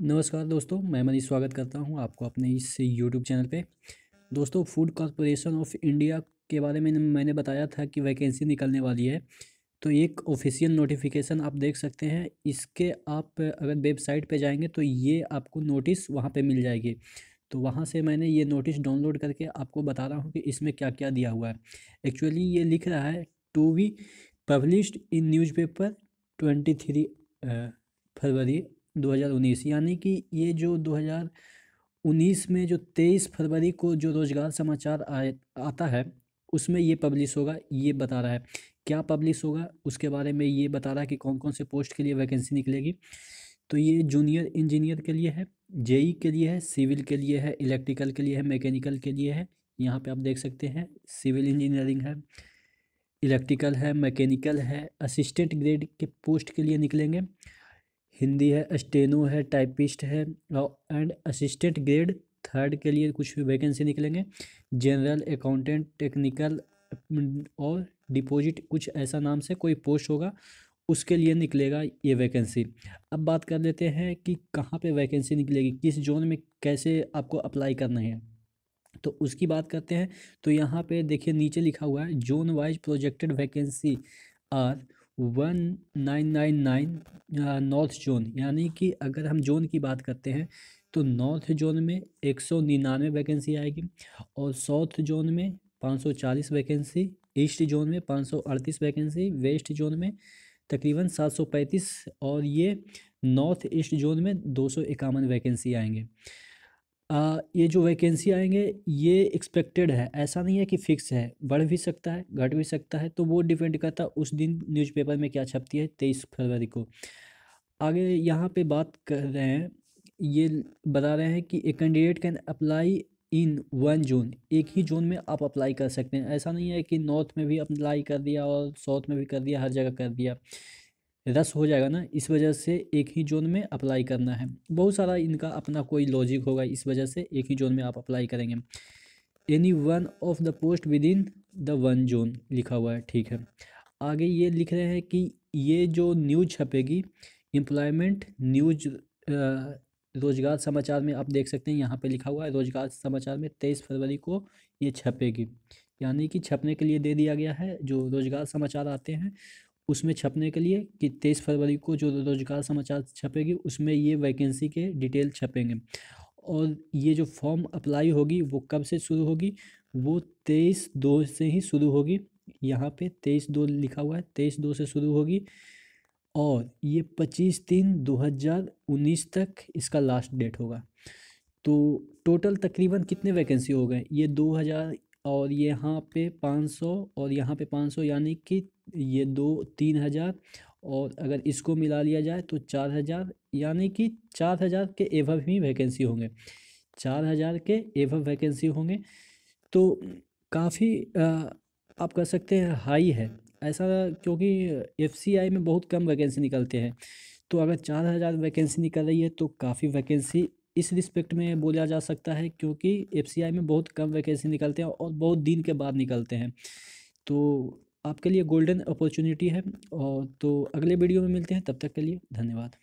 नमस्कार दोस्तों, मैं मनीष स्वागत करता हूँ आपको अपने इस यूट्यूब चैनल पे। दोस्तों फ़ूड कॉरपोरेशन ऑफ़ इंडिया के बारे में मैंने बताया था कि वैकेंसी निकलने वाली है। तो एक ऑफिशियल नोटिफिकेशन आप देख सकते हैं, इसके आप अगर वेबसाइट पे जाएँगे तो ये आपको नोटिस वहाँ पे मिल जाएगी। तो वहाँ से मैंने ये नोटिस डाउनलोड करके आपको बता रहा हूँ कि इसमें क्या क्या दिया हुआ है। एक्चुअली ये लिख रहा है to be published in newspaper twenty three फरवरी 2019 यानी कि ये जो 2019 में जो 23 फरवरी को जो रोज़गार समाचार आए, आता है, उसमें ये पब्लिश होगा, ये बता रहा है। क्या पब्लिश होगा, उसके बारे में ये बता रहा है कि कौन कौन से पोस्ट के लिए वैकेंसी निकलेगी। तो ये जूनियर इंजीनियर के लिए है, जेई के लिए है, सिविल के लिए है, इलेक्ट्रिकल के लिए है, मैकेनिकल के लिए है। यहाँ पे आप देख सकते हैं, सिविल इंजीनियरिंग है, इलेक्ट्रिकल है, मैकेनिकल है, असिस्टेंट ग्रेड के पोस्ट के लिए निकलेंगे। हिंदी है, स्टेनो है, टाइपिस्ट है एंड असिस्टेंट ग्रेड थर्ड के लिए कुछ वैकेंसी निकलेंगे। जनरल, अकाउंटेंट, टेक्निकल और डिपॉजिट, कुछ ऐसा नाम से कोई पोस्ट होगा, उसके लिए निकलेगा ये वैकेंसी। अब बात कर लेते हैं कि कहाँ पे वैकेंसी निकलेगी, किस जोन में कैसे आपको अप्लाई करना है। तो उसकी बात करते हैं तो यहाँ पे देखिए नीचे लिखा हुआ है, zone wise projected vacancy R one nine nine nine north zone यानी कि अगर हम जोन की बात करते हैं तो नॉर्थ जोन में एक सौ निन्यानवे वैकेंसी आएगी और साउथ जोन में पाँच सौ चालीस वैकेंसी ईस्ट जोन में पाँच सौ अड़तीस वैकेंसी वेस्ट जोन में तकरीबन सात सौ पैंतीस और ये नॉर्थ ईस्ट जोन में दो सौ इक्यावन वैकेंसी आएँगे। ये जो वैकेंसी आएँगे, ये एक्सपेक्टेड है। ऐसा नहीं है कि फ़िक्स है। बढ़ भी सकता है, घट भी सकता है तो वो डिपेंड करता है उस दिन न्यूज़पेपर में क्या छपती है, तेईस फरवरी को। आगे यहाँ पे बात कर रहे हैं, ये बता रहे हैं कि a candidate can apply in one zone एक ही जोन में आप अप्लाई कर सकते हैं। ऐसा नहीं है कि नॉर्थ में भी अप्लाई कर दिया और साउथ में भी कर दिया, हर जगह कर दिया। रस हो जाएगा ना, इस वजह से एक ही जोन में अप्लाई करना है। बहुत सारा इनका अपना कोई लॉजिक होगा, इस वजह से एक ही जोन में आप अप्लाई करेंगे। Any one of the post within the one zone लिखा हुआ है, ठीक है। आगे ये लिख रहे हैं कि ये जो न्यूज़ छपेगी एम्प्लॉयमेंट न्यूज़ रोज़गार समाचार में आप देख सकते हैं, यहाँ पे लिखा हुआ है, रोज़गार समाचार में तेईस फरवरी को ये छपेगी। यानी कि छपने के लिए दे दिया गया है, जो रोज़गार समाचार आते हैं उसमें छपने के लिए कि तेईस फरवरी को जो रोज़गार समाचार छपेगी, उसमें ये वैकेंसी के डिटेल छपेंगे। और ये जो फॉर्म अप्लाई होगी, वो कब से शुरू होगी? वो तेईस दो से ही शुरू होगी। यहाँ पे तेईस दो लिखा हुआ है, तेईस दो से शुरू होगी। और ये पच्चीस तीन दो हज़ार उन्नीस तक इसका लास्ट डेट होगा। तो टोटल तकरीबन कितने वैकेंसी हो गए? ये दो हज़ार और यहाँ पे पाँच सौ और यहाँ पे पाँच सौ, यानी कि ये दो तीन हज़ार और अगर इसको मिला लिया जाए तो चार हज़ार, यानी कि चार हज़ार के एवब ही वैकेंसी होंगे। चार हज़ार के एवब वैकेंसी होंगे तो काफ़ी आप कह सकते हैं हाई है। ऐसा क्योंकि एफसीआई में बहुत कम वैकेंसी निकलते हैं। तो अगर चार हज़ार वैकेंसी निकल रही है तो काफ़ी वैकेंसी इस रिस्पेक्ट में बोला जा सकता है क्योंकि एफसीआई में बहुत कम वैकेंसी निकलते हैं और बहुत दिन के बाद निकलते हैं। तो आपके लिए गोल्डन अपॉर्चुनिटी है। और तो अगले वीडियो में मिलते हैं। तब तक के लिए धन्यवाद।